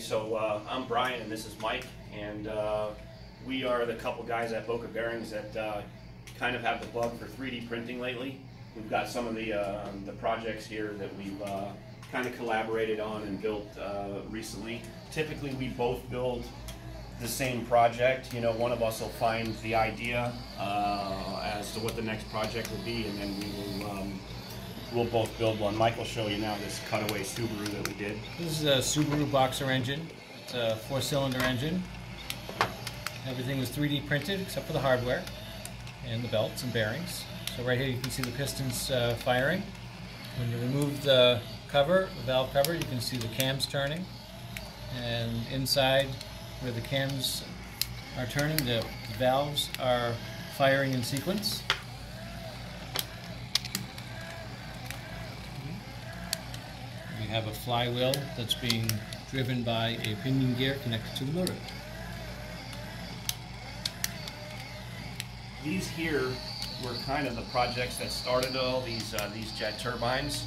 so uh, I'm Brian and this is Mike, and uh, we are the couple guys at Boca Bearings that uh, kind of have the bug for 3D printing lately. We've got some of the uh, the projects here that we've uh, kind of collaborated on and built uh, recently. Typically, we both build the same project. You know, one of us will find the idea as to what the next project will be, and then we will. Um, We'll both build one. Mike will show you now this cutaway Subaru that we did. This is a Subaru Boxer engine. It's a four-cylinder engine. Everything was 3D printed except for the hardware and the belts and bearings. So right here you can see the pistons uh, firing. When you remove the cover, the valve cover, you can see the cams turning. And inside where the cams are turning, the valves are firing in sequence. Have a flywheel that's being driven by a pinion gear connected to the motor. These here were kind of the projects that started all these uh, these jet turbines.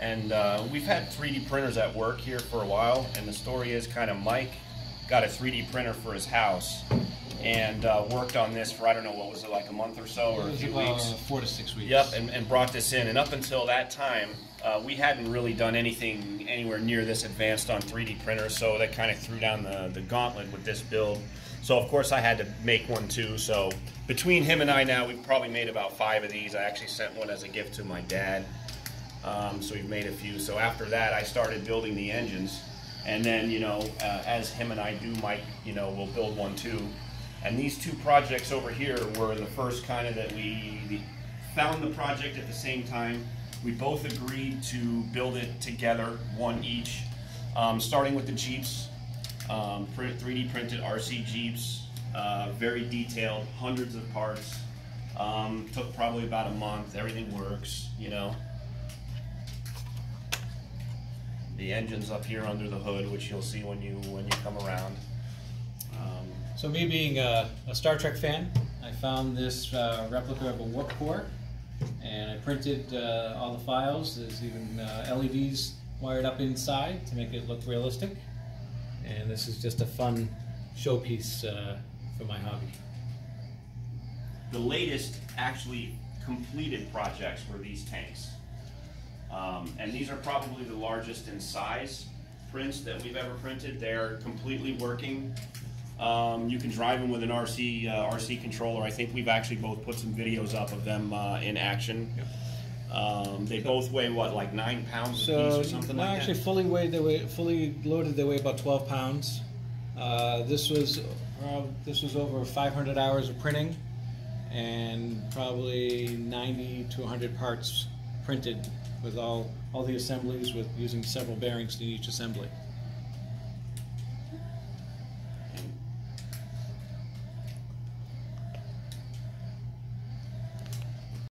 And uh, we've had 3D printers at work here for a while. And the story is kind of Mike got a 3D printer for his house and uh, worked on this for I don't know what was it like a month or so or a few weeks. four to six weeks. Yep, and, and brought this in. And up until that time, uh, we hadn't really done anything anywhere near this advanced on 3D printers, so that kind of threw down the, the gauntlet with this build. So, of course, I had to make one too. So, between him and I now, we've probably made about five of these. I actually sent one as a gift to my dad. Um, so, we've made a few. So, after that, I started building the engines. And then, you know, uh, as him and I do, Mike, you know, we'll build one too. And these two projects over here were the first kind of that we found the project at the same time. We both agreed to build it together, one each, um, starting with the Jeeps, um, 3D printed RC Jeeps, uh, very detailed, hundreds of parts. Um, took probably about a month. Everything works, you know. The engine's up here under the hood, which you'll see when you when you come around. So me being a, a Star Trek fan, I found this uh, replica of a warp core, and I printed uh, all the files. There's even uh, LEDs wired up inside to make it look realistic. And this is just a fun showpiece uh, for my hobby. the latest actually completed projects were these tanks. Um, and these are probably the largest in size prints that we've ever printed. They're completely working. Um, you can drive them with an RC uh, RC controller. I think we've actually both put some videos up of them uh, in action. Um, they both weigh what, like nine pounds a So, piece or something like actually, that. fully weighed, they weigh, fully loaded, they weigh about 12 pounds. Uh, this was uh, this was over 500 hours of printing, and probably 90 to 100 parts printed with all all the assemblies with using several bearings in each assembly.